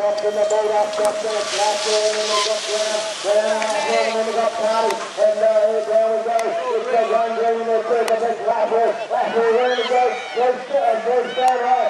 stopped in the boat, out stopped in the flat and then We got down, down, and then We got party, and uh, there we go. It's the run down in the the big lateral, lateral, there we go. Goes, uh, goes down,